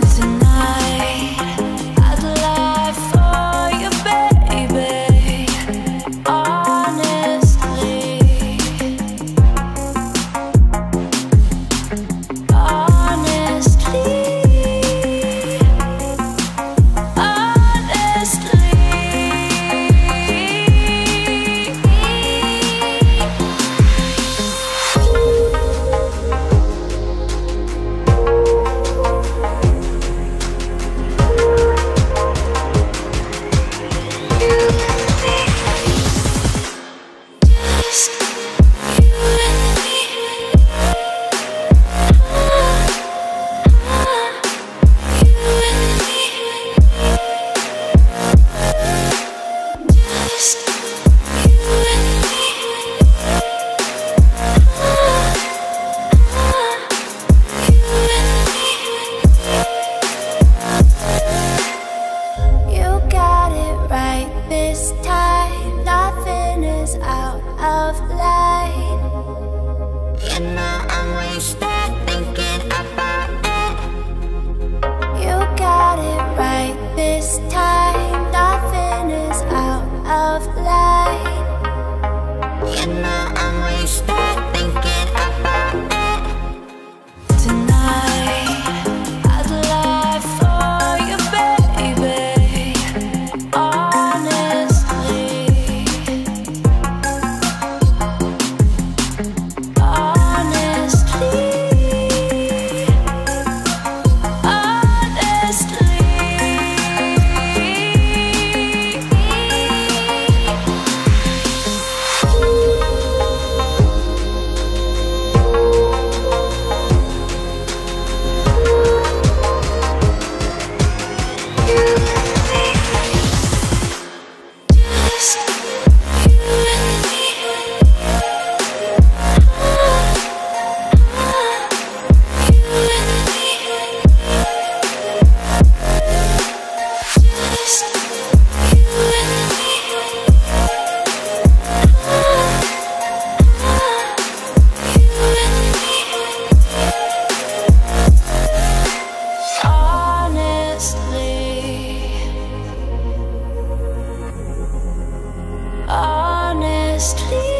Listen. risk. now I'm wasted. Just.